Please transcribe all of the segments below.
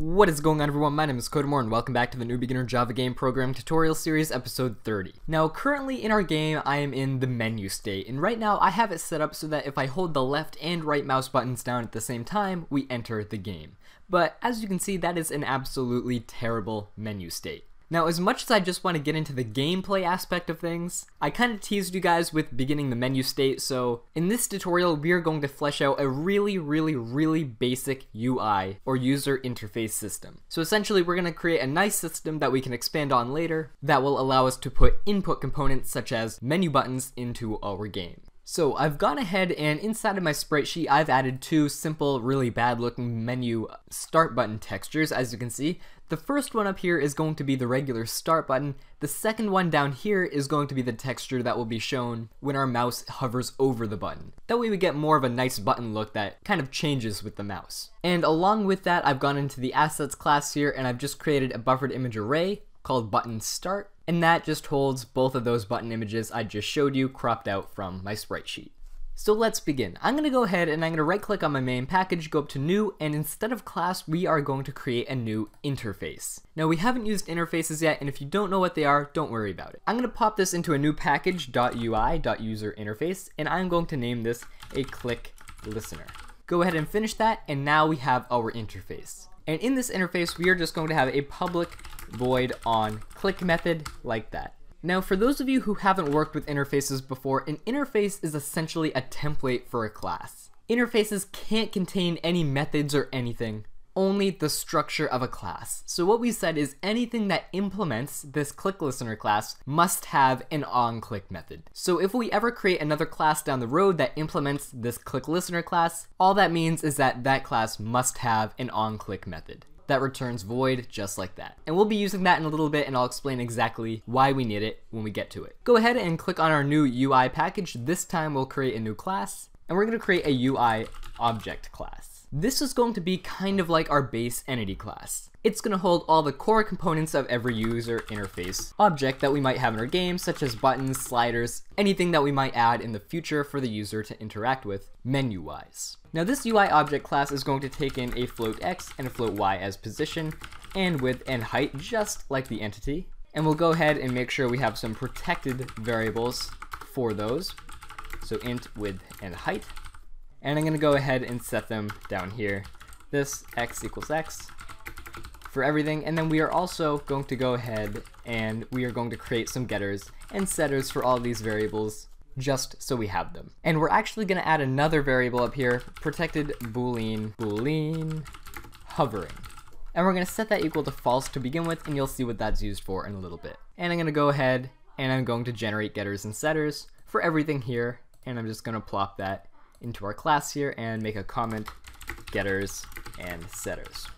What is going on everyone, my name is CodeNMore and welcome back to the New Beginner Java Game Program Tutorial Series episode 30. Now currently in our game I am in the menu state and right now I have it set up so that if I hold the left and right mouse buttons down at the same time, we enter the game. But as you can see that is an absolutely terrible menu state. Now, as much as I just want to get into the gameplay aspect of things, I kind of teased you guys with beginning the menu state, so in this tutorial, we are going to flesh out a really, really, really basic UI, or user interface system. So essentially, we're going to create a nice system that we can expand on later that will allow us to put input components such as menu buttons into our game. So I've gone ahead and inside of my sprite sheet I've added two simple really bad looking menu uh, start button textures as you can see. The first one up here is going to be the regular start button. The second one down here is going to be the texture that will be shown when our mouse hovers over the button. That way we get more of a nice button look that kind of changes with the mouse. And along with that I've gone into the assets class here and I've just created a buffered image array called button start and that just holds both of those button images I just showed you cropped out from my sprite sheet. So let's begin. I'm going to go ahead and I'm going to right click on my main package, go up to new, and instead of class, we are going to create a new interface. Now we haven't used interfaces yet, and if you don't know what they are, don't worry about it. I'm going to pop this into a new package, .ui, .user interface, and I'm going to name this a click listener. Go ahead and finish that, and now we have our interface. And in this interface, we are just going to have a public void on click method like that. Now, for those of you who haven't worked with interfaces before, an interface is essentially a template for a class. Interfaces can't contain any methods or anything, only the structure of a class. So what we said is anything that implements this click listener class must have an onClick method. So if we ever create another class down the road that implements this click listener class, all that means is that that class must have an onClick method that returns void just like that. And we'll be using that in a little bit and I'll explain exactly why we need it when we get to it. Go ahead and click on our new UI package. This time we'll create a new class and we're going to create a UI object class. This is going to be kind of like our base entity class. It's going to hold all the core components of every user interface object that we might have in our game, such as buttons, sliders, anything that we might add in the future for the user to interact with menu-wise. Now this UI object class is going to take in a float x and a float y as position, and width and height just like the entity. And we'll go ahead and make sure we have some protected variables for those. So int width and height and I'm going to go ahead and set them down here. This x equals x for everything. And then we are also going to go ahead and we are going to create some getters and setters for all these variables just so we have them. And we're actually going to add another variable up here, protected boolean, boolean hovering. And we're going to set that equal to false to begin with, and you'll see what that's used for in a little bit. And I'm going to go ahead and I'm going to generate getters and setters for everything here, and I'm just going to plop that into our class here and make a comment getters and setters.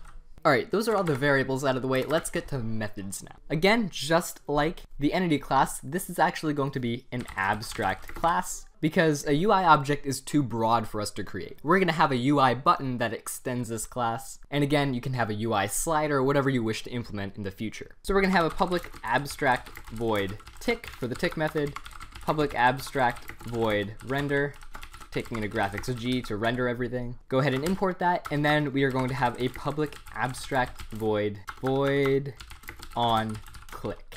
Alright, those are all the variables out of the way. Let's get to methods now. Again, just like the entity class, this is actually going to be an abstract class because a UI object is too broad for us to create. We're going to have a UI button that extends this class. And again, you can have a UI slider or whatever you wish to implement in the future. So we're going to have a public abstract void tick for the tick method, public abstract void render, taking into graphics G to render everything. Go ahead and import that, and then we are going to have a public abstract void, void on click.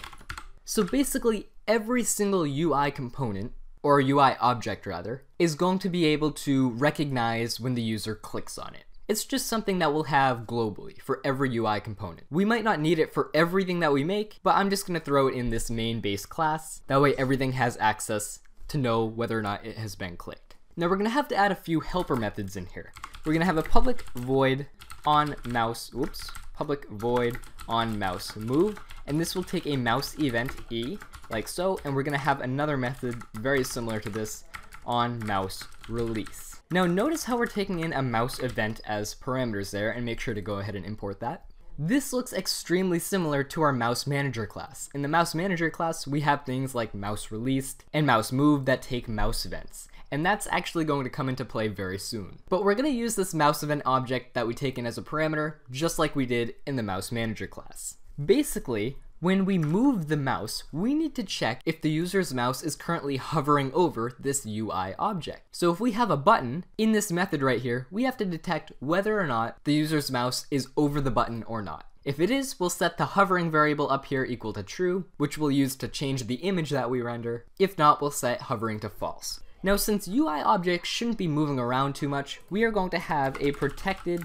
So basically every single UI component, or UI object rather, is going to be able to recognize when the user clicks on it. It's just something that we'll have globally for every UI component. We might not need it for everything that we make, but I'm just going to throw it in this main base class. That way everything has access to know whether or not it has been clicked. Now we're going to have to add a few helper methods in here. We're going to have a public void on mouse, oops, public void on mouse move, and this will take a mouse event e, like so, and we're going to have another method very similar to this on mouse release. Now notice how we're taking in a mouse event as parameters there, and make sure to go ahead and import that. This looks extremely similar to our mouse manager class. In the mouse manager class, we have things like mouse released and mouse move that take mouse events and that's actually going to come into play very soon. But we're going to use this mouse event object that we take in as a parameter, just like we did in the mouse manager class. Basically, when we move the mouse, we need to check if the user's mouse is currently hovering over this UI object. So if we have a button, in this method right here, we have to detect whether or not the user's mouse is over the button or not. If it is, we'll set the hovering variable up here equal to true, which we'll use to change the image that we render. If not, we'll set hovering to false. Now since UI objects shouldn't be moving around too much, we are going to have a protected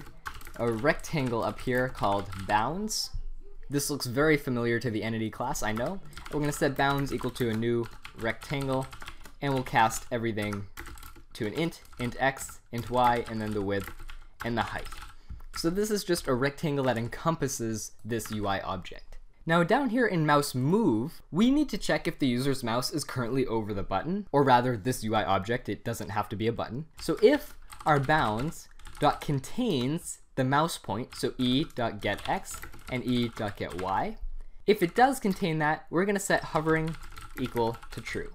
a rectangle up here called bounds. This looks very familiar to the entity class, I know. We're going to set bounds equal to a new rectangle, and we'll cast everything to an int, int x, int y, and then the width and the height. So this is just a rectangle that encompasses this UI object. Now down here in mouse move, we need to check if the user's mouse is currently over the button, or rather this UI object, it doesn't have to be a button. So if our bounds dot contains the mouse point, so e.getx and e.gety, if it does contain that, we're gonna set hovering equal to true.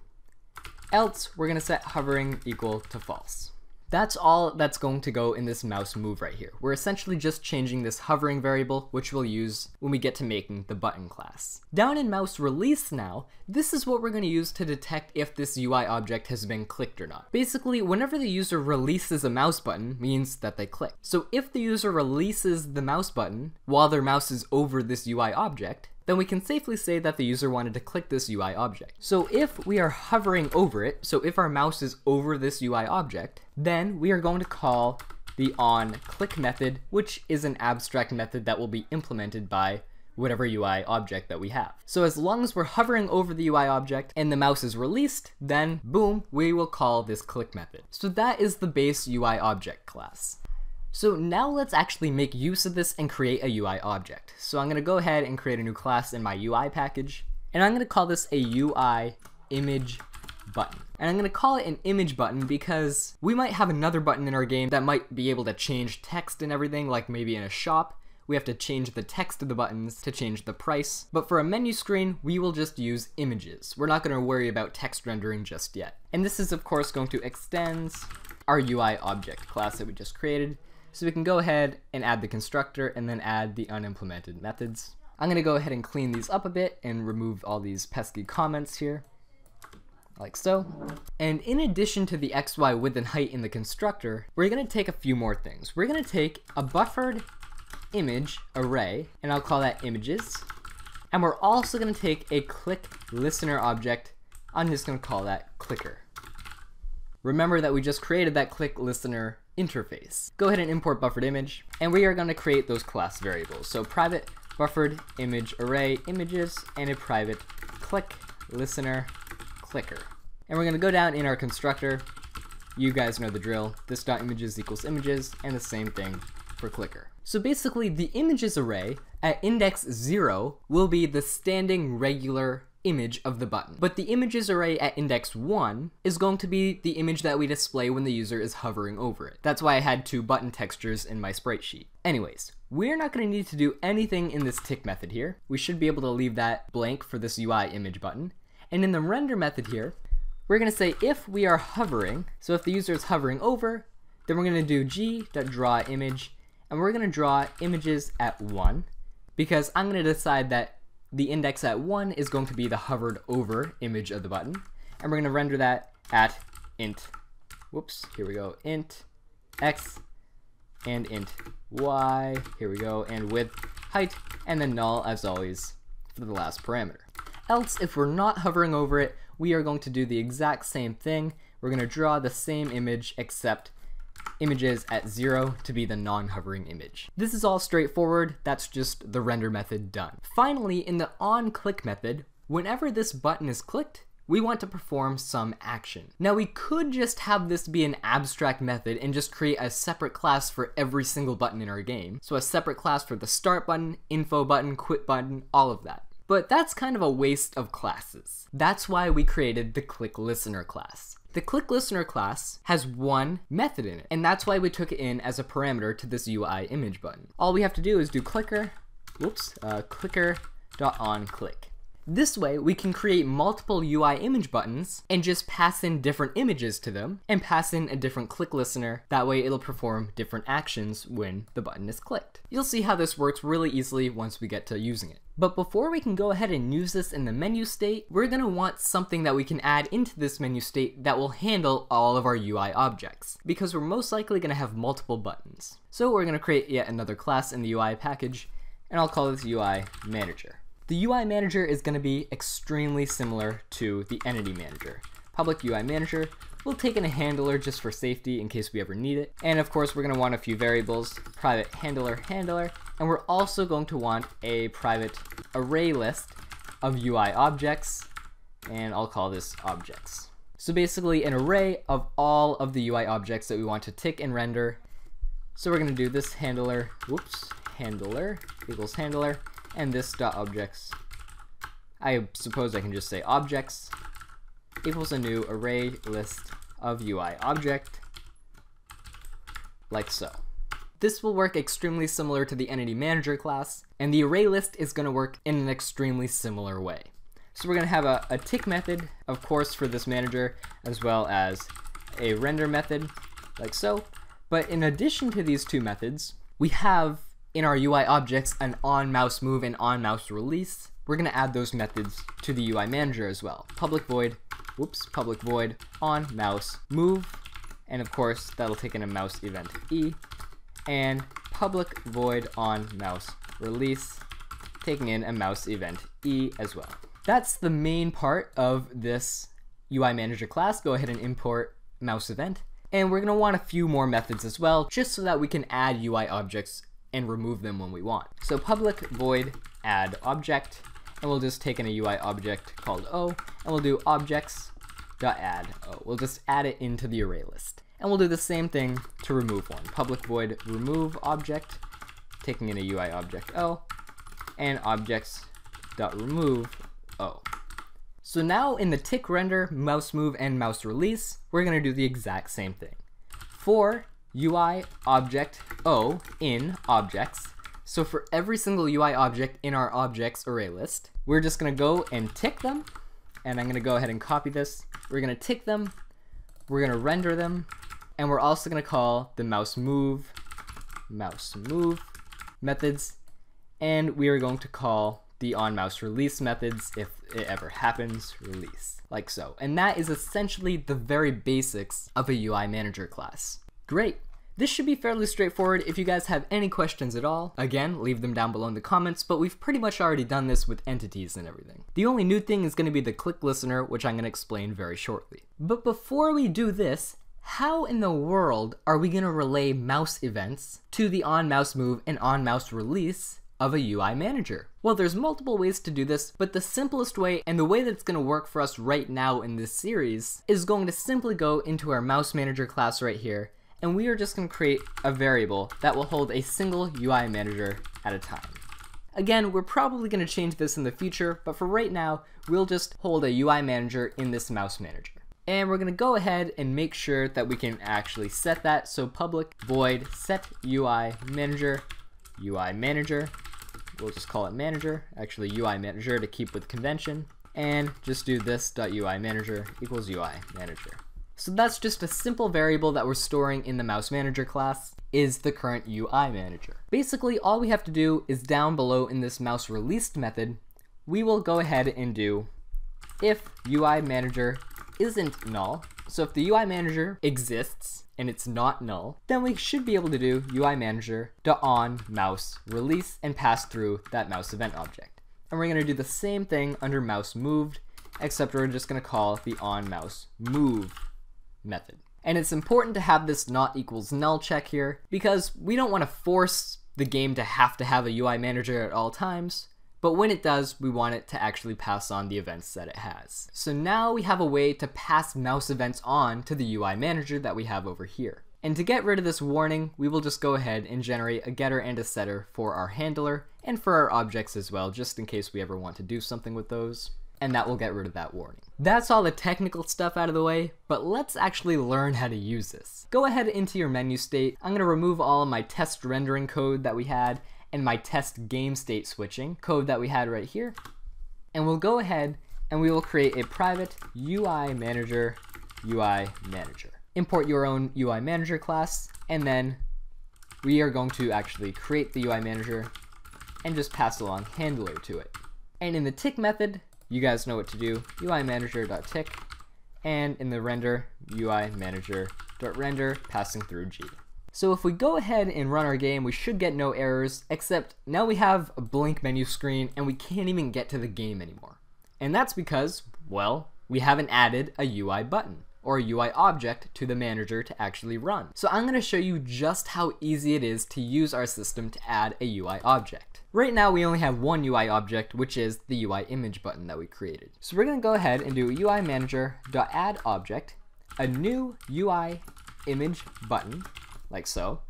Else, we're gonna set hovering equal to false. That's all that's going to go in this mouse move right here. We're essentially just changing this hovering variable, which we'll use when we get to making the button class. Down in mouse release now, this is what we're going to use to detect if this UI object has been clicked or not. Basically, whenever the user releases a mouse button means that they click. So if the user releases the mouse button while their mouse is over this UI object, then we can safely say that the user wanted to click this UI object. So if we are hovering over it, so if our mouse is over this UI object, then we are going to call the on click method, which is an abstract method that will be implemented by whatever UI object that we have. So as long as we're hovering over the UI object and the mouse is released, then boom, we will call this click method. So that is the base UI object class. So now let's actually make use of this and create a UI object. So I'm going to go ahead and create a new class in my UI package, and I'm going to call this a UI image button. And I'm going to call it an image button because we might have another button in our game that might be able to change text and everything, like maybe in a shop. We have to change the text of the buttons to change the price. But for a menu screen, we will just use images. We're not going to worry about text rendering just yet. And this is of course going to extend our UI object class that we just created. So we can go ahead and add the constructor and then add the unimplemented methods. I'm gonna go ahead and clean these up a bit and remove all these pesky comments here, like so. And in addition to the XY width and height in the constructor, we're gonna take a few more things. We're gonna take a buffered image array, and I'll call that images. And we're also gonna take a click listener object, I'm just gonna call that clicker. Remember that we just created that click listener interface. Go ahead and import buffered image, and we are going to create those class variables. So private buffered image array images and a private click listener clicker. And we're going to go down in our constructor. You guys know the drill. This dot images equals images, and the same thing for clicker. So basically, the images array at index 0 will be the standing regular image of the button. But the images array at index 1 is going to be the image that we display when the user is hovering over it. That's why I had two button textures in my sprite sheet. Anyways, we're not going to need to do anything in this tick method here. We should be able to leave that blank for this UI image button. And in the render method here, we're going to say if we are hovering, so if the user is hovering over, then we're going to do g.drawImage, and we're going to draw images at 1, because I'm going to decide that the index at 1 is going to be the hovered over image of the button. And we're going to render that at int, whoops, here we go, int x and int y, here we go, and width, height, and then null as always for the last parameter. Else, if we're not hovering over it, we are going to do the exact same thing. We're going to draw the same image except images at zero to be the non-hovering image. This is all straightforward, that's just the render method done. Finally, in the on-click method, whenever this button is clicked, we want to perform some action. Now we could just have this be an abstract method and just create a separate class for every single button in our game. So a separate class for the start button, info button, quit button, all of that. But that's kind of a waste of classes. That's why we created the click listener class. The click listener class has one method in it, and that's why we took it in as a parameter to this UI image button. All we have to do is do clicker, whoops, uh, clicker dot on click. This way, we can create multiple UI image buttons and just pass in different images to them and pass in a different click listener. That way it'll perform different actions when the button is clicked. You'll see how this works really easily once we get to using it. But before we can go ahead and use this in the menu state, we're going to want something that we can add into this menu state that will handle all of our UI objects, because we're most likely going to have multiple buttons. So we're going to create yet another class in the UI package, and I'll call this UI Manager. The UI manager is going to be extremely similar to the entity manager. Public UI manager, we'll take in a handler just for safety in case we ever need it. And of course, we're going to want a few variables, private handler handler, and we're also going to want a private array list of UI objects, and I'll call this objects. So basically an array of all of the UI objects that we want to tick and render. So we're going to do this handler, whoops, handler equals handler, and this dot objects. I suppose I can just say objects equals a new array list of UI object, like so. This will work extremely similar to the entity manager class, and the array list is going to work in an extremely similar way. So we're going to have a, a tick method, of course, for this manager, as well as a render method, like so. But in addition to these two methods, we have in our UI objects an on mouse move and on mouse release, we're going to add those methods to the UI manager as well. Public void, whoops, public void on mouse move, and of course that'll take in a mouse event e, and public void on mouse release, taking in a mouse event e as well. That's the main part of this UI manager class. Go ahead and import mouse event. And we're to want a few more methods as well, just so that we can add UI objects and remove them when we want. So public void add object, and we'll just take in a UI object called O, and we'll do objects dot add O. We'll just add it into the array list. And we'll do the same thing to remove one. Public void remove object, taking in a UI object O, and objects dot remove O. So now in the tick render, mouse move, and mouse release, we're gonna do the exact same thing. For UI object O in objects. So for every single UI object in our objects array list, we're just gonna go and tick them. And I'm gonna go ahead and copy this. We're gonna tick them, we're gonna render them, and we're also gonna call the mouse move, mouse move methods, and we are going to call the on mouse release methods if it ever happens, release, like so. And that is essentially the very basics of a UI manager class. Great. This should be fairly straightforward. If you guys have any questions at all, again, leave them down below in the comments, but we've pretty much already done this with entities and everything. The only new thing is going to be the click listener, which I'm going to explain very shortly. But before we do this, how in the world are we going to relay mouse events to the on mouse move and on mouse release of a UI manager? Well, there's multiple ways to do this, but the simplest way and the way that's going to work for us right now in this series is going to simply go into our mouse manager class right here and we are just going to create a variable that will hold a single UI manager at a time. Again, we're probably going to change this in the future, but for right now, we'll just hold a UI manager in this mouse manager. And we're going to go ahead and make sure that we can actually set that. So public void set UI manager, UI manager, we'll just call it manager, actually UI manager to keep with convention, and just do this.ui manager equals UI manager. So that's just a simple variable that we're storing in the mouse manager class is the current UI manager. Basically, all we have to do is down below in this mouse released method, we will go ahead and do if UI manager isn't null. So if the UI manager exists and it's not null, then we should be able to do UI manager on mouse release and pass through that mouse event object. And we're going to do the same thing under mouse moved, except we're just going to call the on mouse move method. And it's important to have this not equals null check here because we don't want to force the game to have to have a UI manager at all times, but when it does, we want it to actually pass on the events that it has. So now we have a way to pass mouse events on to the UI manager that we have over here. And to get rid of this warning, we will just go ahead and generate a getter and a setter for our handler and for our objects as well, just in case we ever want to do something with those and that will get rid of that warning. That's all the technical stuff out of the way, but let's actually learn how to use this. Go ahead into your menu state. I'm going to remove all of my test rendering code that we had and my test game state switching code that we had right here. And we'll go ahead and we will create a private UI manager UI manager. Import your own UI manager class, and then we are going to actually create the UI manager and just pass along handler to it. And in the tick method, you guys know what to do, UI manager.tick, and in the render, UI manager.render passing through G. So if we go ahead and run our game, we should get no errors, except now we have a blank menu screen and we can't even get to the game anymore. And that's because, well, we haven't added a UI button or UI object to the manager to actually run. So I'm going to show you just how easy it is to use our system to add a UI object. Right now we only have one UI object, which is the UI image button that we created. So we're going to go ahead and do UI manager.add object, a new UI image button, like so.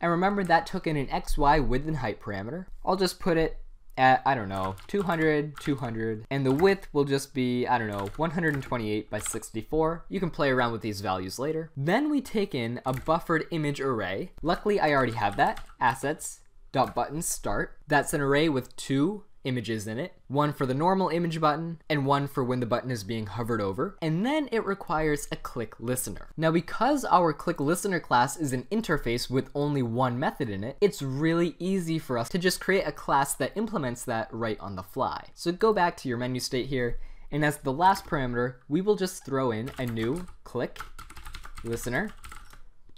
And remember that took in an XY width and height parameter. I'll just put it at, I don't know, 200, 200, and the width will just be, I don't know, 128 by 64. You can play around with these values later. Then we take in a buffered image array. Luckily, I already have that. Assets, dot button start. That's an array with two images in it, one for the normal image button, and one for when the button is being hovered over, and then it requires a click listener. Now because our click listener class is an interface with only one method in it, it's really easy for us to just create a class that implements that right on the fly. So go back to your menu state here, and as the last parameter, we will just throw in a new click listener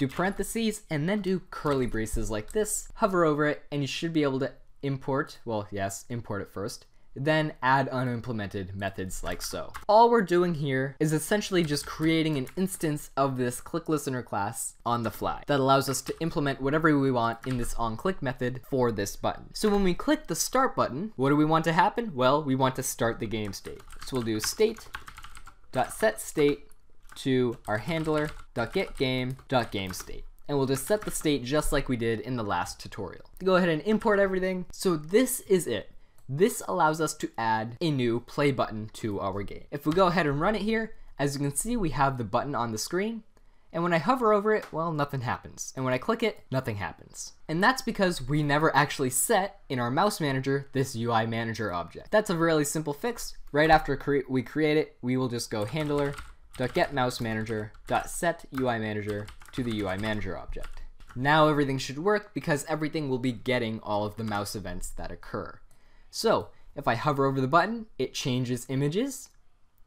do parentheses, and then do curly braces like this, hover over it, and you should be able to import, well, yes, import it first, then add unimplemented methods like so. All we're doing here is essentially just creating an instance of this click listener class on the fly that allows us to implement whatever we want in this onClick method for this button. So when we click the start button, what do we want to happen? Well, we want to start the game state. So we'll do state dot set state to our handler dot get game dot game state and we'll just set the state just like we did in the last tutorial. Go ahead and import everything. So this is it. This allows us to add a new play button to our game. If we go ahead and run it here, as you can see, we have the button on the screen. And when I hover over it, well, nothing happens. And when I click it, nothing happens. And that's because we never actually set, in our mouse manager, this UI manager object. That's a really simple fix. Right after cre we create it, we will just go handler, to the UI manager object. Now everything should work because everything will be getting all of the mouse events that occur. So if I hover over the button, it changes images,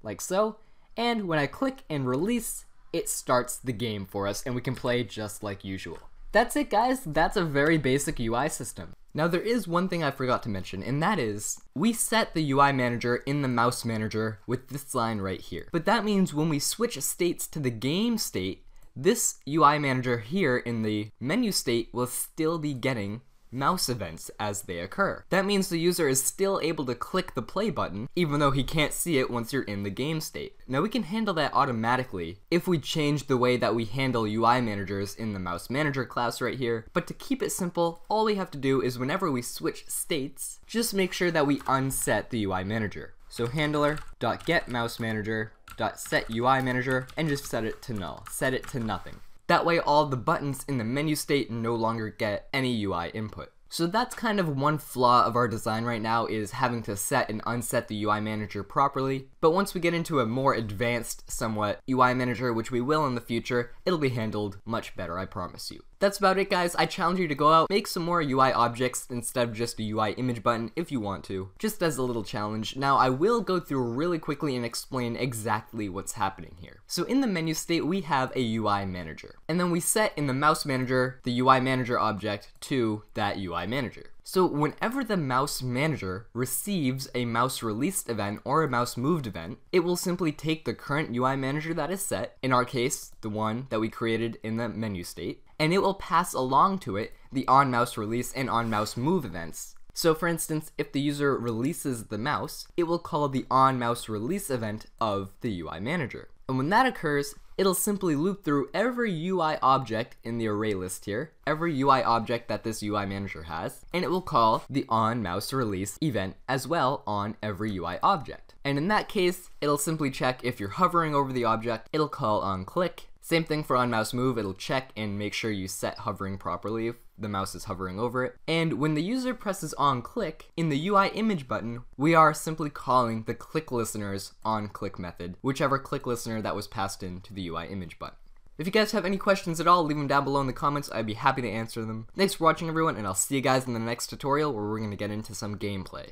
like so, and when I click and release, it starts the game for us and we can play just like usual. That's it guys, that's a very basic UI system. Now there is one thing I forgot to mention, and that is, we set the UI manager in the mouse manager with this line right here. But that means when we switch states to the game state, this UI manager here in the menu state will still be getting mouse events as they occur. That means the user is still able to click the play button, even though he can't see it once you're in the game state. Now we can handle that automatically if we change the way that we handle UI managers in the mouse manager class right here, but to keep it simple, all we have to do is whenever we switch states, just make sure that we unset the UI manager. So handler.get mouse manager set UI manager and just set it to null. Set it to nothing. That way all the buttons in the menu state no longer get any UI input. So that's kind of one flaw of our design right now is having to set and unset the UI manager properly. But once we get into a more advanced, somewhat, UI manager, which we will in the future, it'll be handled much better, I promise you. That's about it guys, I challenge you to go out, make some more UI objects instead of just a UI image button if you want to, just as a little challenge. Now I will go through really quickly and explain exactly what's happening here. So in the menu state we have a UI manager, and then we set in the mouse manager the UI manager object to that UI manager. So whenever the mouse manager receives a mouse released event or a mouse moved event, it will simply take the current UI manager that is set, in our case, the one that we created in the menu state, and it will pass along to it the on mouse release and on mouse move events. So for instance, if the user releases the mouse, it will call the on mouse release event of the UI manager. And when that occurs, it'll simply loop through every UI object in the array list here, every UI object that this UI manager has, and it will call the on mouse release event as well on every UI object. And in that case, it'll simply check if you're hovering over the object, it'll call on click. Same thing for on mouse move, it'll check and make sure you set hovering properly if the mouse is hovering over it. And when the user presses on click, in the UI image button, we are simply calling the click listener's on click method, whichever click listener that was passed into the UI image button. If you guys have any questions at all, leave them down below in the comments. I'd be happy to answer them. Thanks for watching everyone, and I'll see you guys in the next tutorial where we're going to get into some gameplay.